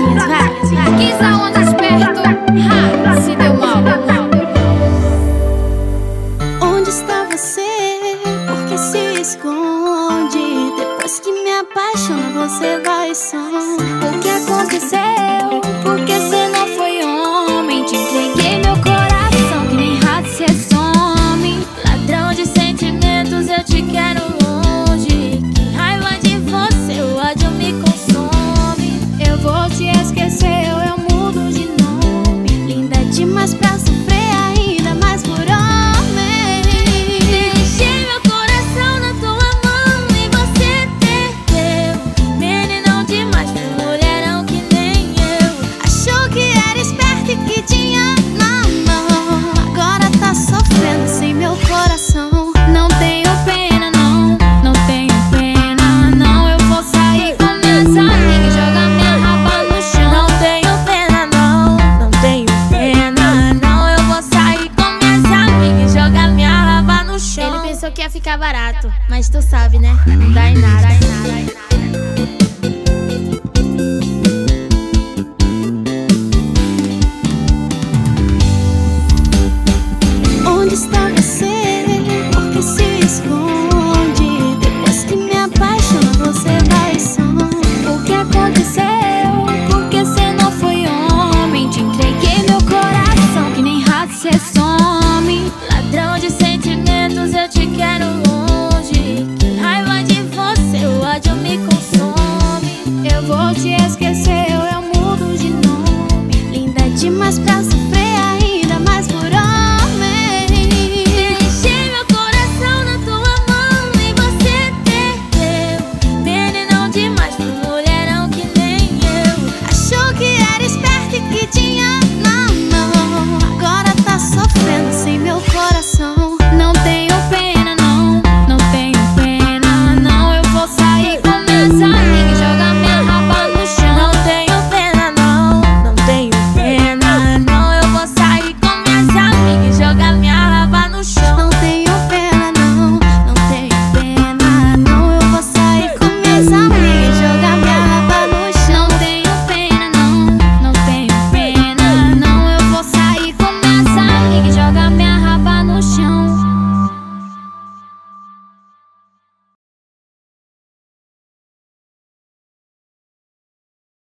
mãozinhas, vai. Quis aonde esperto, se deu mal. Onde está você? Por que se esconde? Depois que me apaixono, você vai só. O que aconteceu? Por que se demais pra sofrer. que ia ficar barato, mas tu sabe, né? Não dá em nada, dá dá em nada. Onde está